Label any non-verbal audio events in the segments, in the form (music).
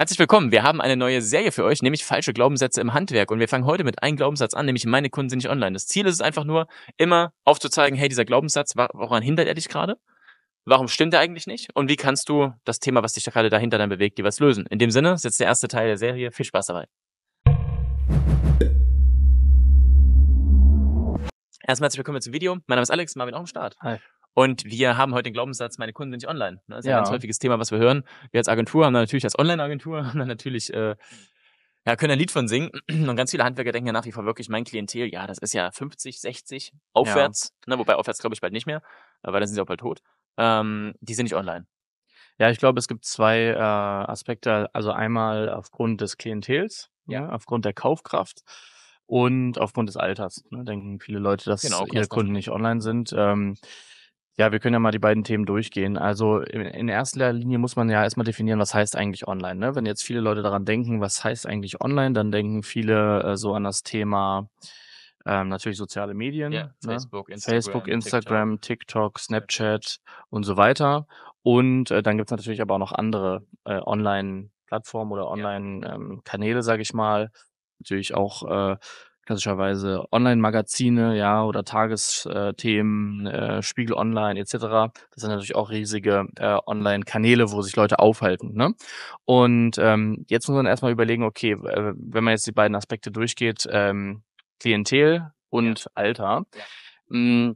Herzlich willkommen. Wir haben eine neue Serie für euch, nämlich falsche Glaubenssätze im Handwerk. Und wir fangen heute mit einem Glaubenssatz an, nämlich meine Kunden sind nicht online. Das Ziel ist es einfach nur, immer aufzuzeigen, hey, dieser Glaubenssatz, woran hindert er dich gerade? Warum stimmt er eigentlich nicht? Und wie kannst du das Thema, was dich da gerade dahinter dann bewegt, jeweils lösen? In dem Sinne, ist jetzt der erste Teil der Serie. Viel Spaß dabei. Erstmal herzlich willkommen zum Video. Mein Name ist Alex, Marvin auch am Start. Hi. Und wir haben heute den Glaubenssatz, meine Kunden sind nicht online. Das ist ja. ein ganz Ja. häufiges Thema, was wir hören. Wir als Agentur haben da natürlich als Online-Agentur, (laughs) haben da natürlich, äh, ja, können ein Lied von singen. (clears throat) Und ganz viele Handwerker denken ja nach wie vor wirklich, mein Klientel, ja, das ist ja 50, 60 aufwärts, ne, wobei aufwärts glaube ich bald nicht mehr, weil dann sind sie auch bald tot. Ähm, die sind nicht online. Ja, ich glaube, es gibt zwei äh, Aspekte. Also einmal aufgrund des Klientels, ja. aufgrund der Kaufkraft und aufgrund des Alters. Ne, denken viele Leute, dass Genau, ihre Kunden nicht online sind. Ähm, ja, wir können ja mal die beiden Themen durchgehen. Also in, erster Linie muss man ja erstmal definieren, was heißt eigentlich online. Ne? Wenn jetzt viele Leute daran denken, was heißt eigentlich online, dann denken viele äh, so an das Thema ähm, natürlich soziale Medien. Ja, ne? Facebook, Instagram, Facebook, Instagram, TikTok, Snapchat und so weiter. Und äh, dann gibt's natürlich aber auch noch andere äh, Online-Plattformen oder Online-Kanäle, sage ich mal. Natürlich auch äh, klassischerweise Online-Magazine, ja, oder Tagesthemen, äh, Spiegel Online etc. Das sind natürlich auch riesige äh, Online-Kanäle, wo sich Leute aufhalten. Ne? Und ähm, jetzt muss man erstmal überlegen, okay, äh, wenn man jetzt die beiden Aspekte durchgeht, ähm, Klientel und Alter. Ja. mh,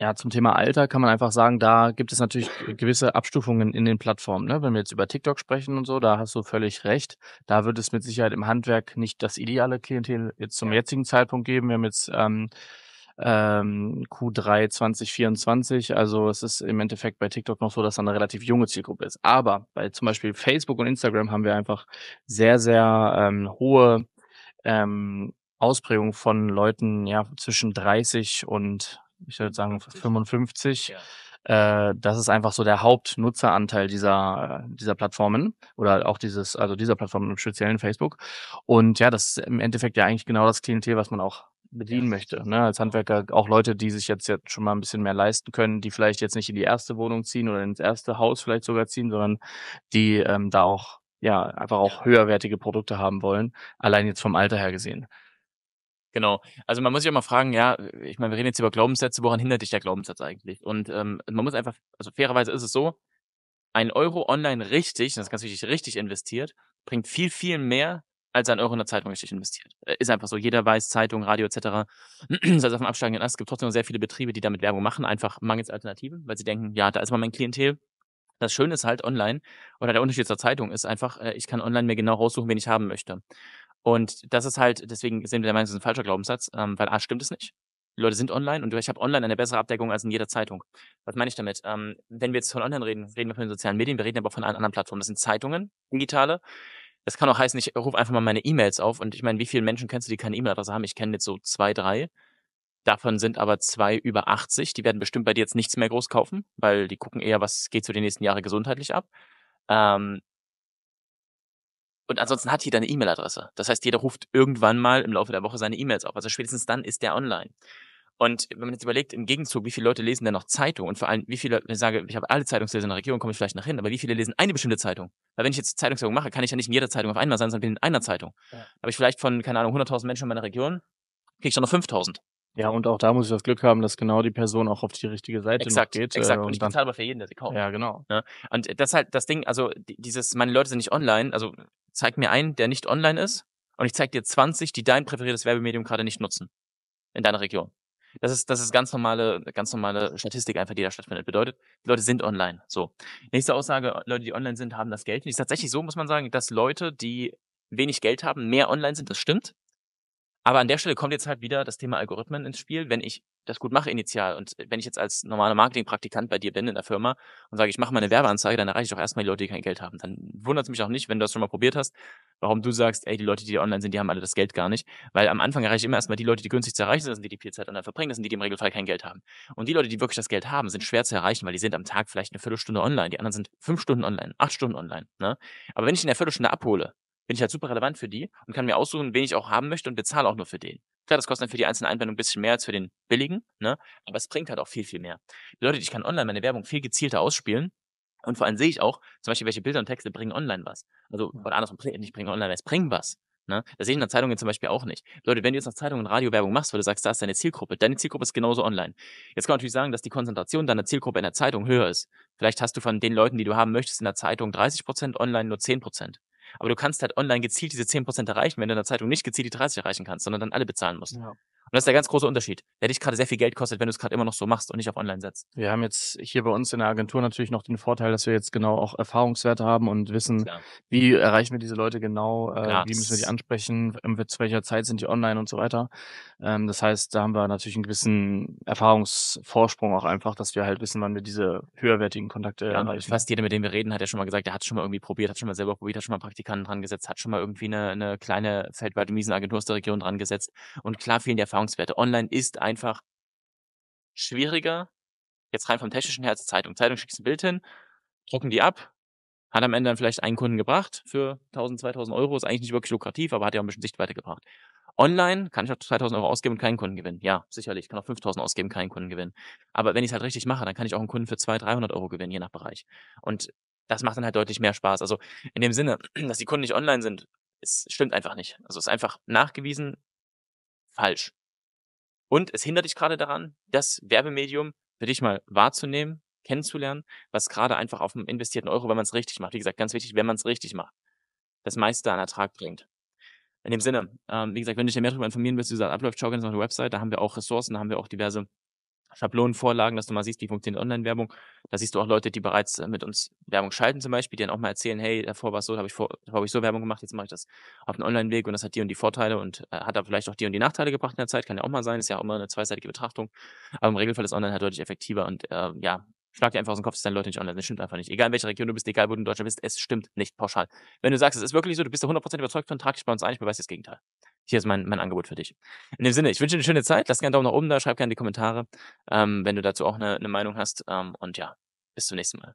ja, zum Thema Alter kann man einfach sagen, da gibt es natürlich gewisse Abstufungen in den Plattformen. Ne? Wenn wir jetzt über TikTok sprechen und so, da hast du völlig recht. Da wird es mit Sicherheit im Handwerk nicht das ideale Klientel jetzt zum jetzigen Zeitpunkt geben. Wir haben jetzt ähm, ähm, Q3 2024. Also es ist im Endeffekt bei TikTok noch so, dass da eine relativ junge Zielgruppe ist. Aber bei zum Beispiel Facebook und Instagram haben wir einfach sehr, sehr ähm, hohe ähm, Ausprägung von Leuten ja zwischen 30 und ich würde sagen 55. Äh, das ist einfach so der Hauptnutzeranteil dieser, äh, dieser Plattformen oder auch dieses, also dieser Plattform im speziellen Facebook. Und ja, das ist im Endeffekt ja eigentlich genau das Klientel, was man auch bedienen Ja. möchte. Ne? Als Handwerker auch Leute, die sich jetzt, jetzt schon mal ein bisschen mehr leisten können, die vielleicht jetzt nicht in die erste Wohnung ziehen oder ins erste Haus vielleicht sogar ziehen, sondern die ähm, da auch ja einfach auch Ja. höherwertige Produkte haben wollen, allein jetzt vom Alter her gesehen. Genau. Also man muss sich auch mal fragen, ja, ich meine, wir reden jetzt über Glaubenssätze, woran hindert dich der Glaubenssatz eigentlich? Und ähm, man muss einfach, also fairerweise ist es so, ein Euro online richtig, das ist ganz wichtig, richtig investiert, bringt viel, viel mehr, als ein Euro in der Zeitung richtig investiert. Äh, Ist einfach so. Jeder weiß, Zeitung, Radio etc. (clears throat) also auf dem absteigenden Ast. Es gibt trotzdem noch sehr viele Betriebe, die damit Werbung machen, einfach mangels Alternativen, weil sie denken, ja, da ist mal mein Klientel. Das Schöne ist halt online, oder der Unterschied zur Zeitung ist einfach, äh, ich kann online mir genau raussuchen, wen ich haben möchte. Und das ist halt, deswegen sind wir der Meinung, das ist ein falscher Glaubenssatz, ähm, weil A, stimmt es nicht. Die Leute sind online und ich habe online eine bessere Abdeckung als in jeder Zeitung. Was meine ich damit? Ähm, wenn wir jetzt von online reden, reden wir von den sozialen Medien, wir reden aber von allen anderen Plattformen. Das sind Zeitungen, digitale. Das kann auch heißen, ich rufe einfach mal meine E-Mails auf und ich meine, wie viele Menschen kennst du, die keine E-Mail-Adresse haben? Ich kenne jetzt so zwei, drei. Davon sind aber zwei über 80. Die werden bestimmt bei dir jetzt nichts mehr groß kaufen, weil die gucken eher, was geht so die nächsten Jahre gesundheitlich ab. Ähm, und ansonsten hat jeder eine E-Mail-Adresse. Das heißt, jeder ruft irgendwann mal im Laufe der Woche seine E-Mails auf. Also spätestens dann ist der online. Und wenn man jetzt überlegt, im Gegenzug, wie viele Leute lesen denn noch Zeitung und vor allem, wie viele, wenn ich sage, ich habe alle Zeitungsleser in der Region, komme ich vielleicht nach hin, aber wie viele lesen eine bestimmte Zeitung? Weil wenn ich jetzt Zeitungswerbung mache, kann ich ja nicht in jeder Zeitung auf einmal sein, sondern bin in einer Zeitung. Ja. Habe ich vielleicht von, keine Ahnung, 100.000 Menschen in meiner Region, kriege ich dann noch 5.000. Ja, und auch da muss ich das Glück haben, dass genau die Person auch auf die richtige Seite Exakt, geht. exakt. Äh, Und ich dann, bezahle aber für jeden, der sie kauft. ja, genau. Und das ist halt das Ding, also die- dieses, meine Leute sind nicht online, also zeig mir einen, der nicht online ist, und ich zeig dir 20, die dein präferiertes Werbemedium gerade nicht nutzen. In deiner Region. Das ist, das ist ganz normale, ganz normale Statistik einfach, die da stattfindet. Bedeutet, die Leute sind online. So. Nächste Aussage, Leute, die online sind, haben das Geld. Und ist tatsächlich so, muss man sagen, dass Leute, die wenig Geld haben, mehr online sind, das stimmt. Aber an der Stelle kommt jetzt halt wieder das Thema Algorithmen ins Spiel. Wenn ich das gut mache initial und wenn ich jetzt als normaler Marketingpraktikant bei dir bin in der Firma und sage, ich mache mal eine Werbeanzeige, dann erreiche ich doch erstmal die Leute, die kein Geld haben. Dann wundert es mich auch nicht, wenn du das schon mal probiert hast, warum du sagst, ey, die Leute, die online sind, die haben alle das Geld gar nicht. Weil am Anfang erreiche ich immer erstmal die Leute, die günstig zu erreichen sind, das sind die, die viel Zeit online verbringen, das sind die, die im Regelfall kein Geld haben. Und die Leute, die wirklich das Geld haben, sind schwer zu erreichen, weil die sind am Tag vielleicht eine Viertelstunde online. Die anderen sind fünf Stunden online, acht Stunden online. Ne? Aber wenn ich in der Viertelstunde abhole, bin ich halt super relevant für die und kann mir aussuchen, wen ich auch haben möchte und bezahle auch nur für den. Klar, das kostet dann für die einzelne Einblendung ein bisschen mehr als für den billigen, ne? aber es bringt halt auch viel, viel mehr. Die ich kann online meine Werbung viel gezielter ausspielen, Und vor allem sehe ich auch, zum Beispiel, welche Bilder und Texte bringen online was. Also, oder andersrum, nicht bringen online was, bringen was, ne? Das sehe ich in der Zeitungen zum Beispiel auch nicht. Leute, wenn du jetzt nach Zeitung und Radiowerbung machst, weil du sagst, da ist deine Zielgruppe, deine Zielgruppe ist genauso online. Jetzt kann man natürlich sagen, dass die Konzentration deiner Zielgruppe in der Zeitung höher ist. Vielleicht hast du von den Leuten, die du haben möchtest, in der Zeitung 30% online nur 10 Aber du kannst halt online gezielt diese 10% erreichen, wenn du in der Zeitung nicht gezielt die 30 erreichen kannst, sondern dann alle bezahlen musst. Ja. Und das ist der ganz große Unterschied, der dich gerade sehr viel Geld kostet, wenn du es gerade immer noch so machst und nicht auf online setzt. Wir haben jetzt hier bei uns in der Agentur natürlich noch den Vorteil, dass wir jetzt genau auch Erfahrungswerte haben und wissen, Klar. wie erreichen wir diese Leute genau, äh, wie müssen wir die ansprechen, zu welcher Zeit sind die online und so weiter. Ähm, das heißt, da haben wir natürlich einen gewissen Erfahrungsvorsprung auch einfach, dass wir halt wissen, wann wir diese höherwertigen Kontakte Ja, erreichen. fast jeder, mit dem wir reden, hat ja schon mal gesagt, der hat schon mal irgendwie probiert, hat schon mal selber probiert, hat schon mal Praktikanten dran gesetzt, hat schon mal irgendwie eine, eine kleine feldweite Miesenagentur aus der Region dran gesetzt. Und klar fehlen die Erfahrungswerte. Online ist einfach schwieriger, jetzt rein vom technischen her als Zeitung. Zeitung schickst ein Bild hin, drucken die ab, hat am Ende dann vielleicht einen Kunden gebracht für 1000, 2000 Euro, ist eigentlich nicht wirklich lukrativ, aber hat ja auch ein bisschen Sichtweite gebracht. Online kann ich auch 2000 Euro ausgeben und keinen Kunden gewinnen. Ja, sicherlich. Ich kann auch 5000 ausgeben, keinen Kunden gewinnen. Aber wenn ich es halt richtig mache, dann kann ich auch einen Kunden für 200, 300 Euro gewinnen, je nach Bereich. Und das macht dann halt deutlich mehr Spaß. Also in dem Sinne, (clears throat) dass die Kunden nicht online sind, es stimmt einfach nicht. Also es ist einfach nachgewiesen falsch. Und es hindert dich gerade daran, das Werbemedium für dich mal wahrzunehmen, kennenzulernen, was gerade einfach auf dem investierten Euro, wenn man es richtig macht, wie gesagt, ganz wichtig, wenn man es richtig macht, das meiste an Ertrag bringt. In dem Sinne, ähm, wie gesagt, wenn du dich mehr darüber informieren willst, wie gesagt, abläuft, schau gerne auf der Website, da haben wir auch Ressourcen, da haben wir auch diverse Schablonenvorlagen, dass du mal siehst, wie funktioniert Online-Werbung. Da siehst du auch Leute, die bereits äh, mit uns Werbung schalten zum Beispiel, die dann auch mal erzählen, hey, davor war es so, da habe ich, vor, hab ich so Werbung gemacht, jetzt mache ich das auf einem Online-Weg und das hat die und die Vorteile und äh, hat da vielleicht auch die und die Nachteile gebracht in der Zeit, kann ja auch mal sein, ist ja auch immer eine zweiseitige Betrachtung. Aber im Regelfall ist Online halt deutlich effektiver und äh, ja, schlag dir einfach aus dem Kopf, dass deine Leute nicht online sind. Das stimmt einfach nicht. Egal in welcher Region du bist, egal wo du in Deutschland bist, es stimmt nicht pauschal. Wenn du sagst, es ist wirklich so, du bist da 100% überzeugt von, trag dich bei uns ein, ich beweise das Gegenteil. Hier ist mein, mein Angebot für dich. In dem Sinne, ich wünsche dir eine schöne Zeit. Lass gerne einen Daumen nach oben da, schreib gerne in die Kommentare, ähm, wenn du dazu auch eine, eine Meinung hast. Ähm, und ja, bis zum nächsten Mal.